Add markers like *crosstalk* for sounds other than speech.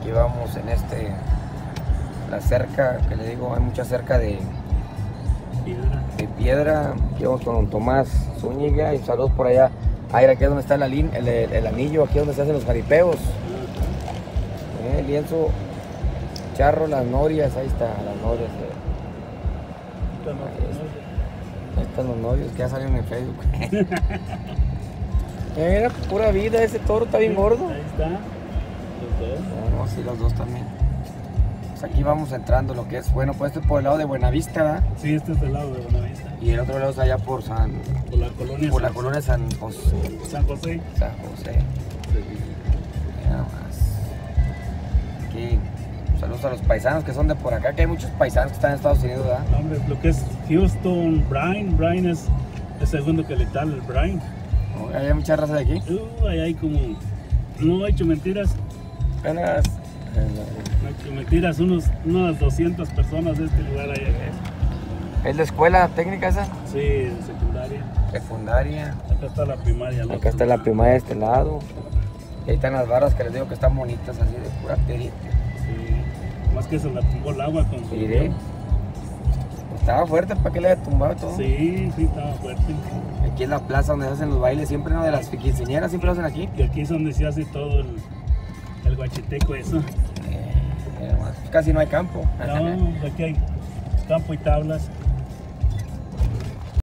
Aquí vamos en este, la cerca, que le digo, hay mucha cerca de, Piedra. de piedra. Aquí vamos con don Tomás Zúñiga y saludos por allá. Ahí aquí es donde está el, el- el anillo, aquí es donde se hacen los jaripeos. Eh, el lienzo, charro, las norias, ahí está, las norias. eh. Ahí están los novios que ya salieron en Facebook. *laughs* Era pura vida, ese toro está bien gordo. Ahí está. No, sí, los dos también. Pues aquí vamos entrando lo que es, bueno, pues este por el lado de Buenavista, ¿verdad? Sí, este es del lado de Buenavista. Y el otro lado es allá por San, Por la colonia. por la San- colonia San José. San José. San José. Mira nomás. Aquí, saludos a los paisanos que son de por acá, que hay muchos paisanos que están en Estados Unidos, ¿verdad? Hombre, lo que es Houston, Bryan. Bryan es el segundo que le tal el Bryan. Oh, Hay mucha raza de aquí. Uh, ahí hay como. No he hecho mentiras. Apenas. Hecho mentiras. Unos, unas 200 personas de este lugar ahí. ¿Es la escuela técnica esa? Sí, de secundaria. Secundaria. Acá está la primaria. Acá está la primaria de este lado. Y ahí están las barras que les digo que están bonitas, así de pura piedrita. Sí. Más que se la tumbó el agua con. Mire. Estaba fuerte, ¿para qué le haya tumbado todo? Sí, sí, estaba fuerte. Aquí en la plaza donde se hacen los bailes, siempre, ¿no? De las quinceañeras, siempre lo hacen aquí. Y aquí es donde se hace todo el, el guacheteco eso. Eh, nomás, casi no hay campo. No, aquí hay campo y tablas.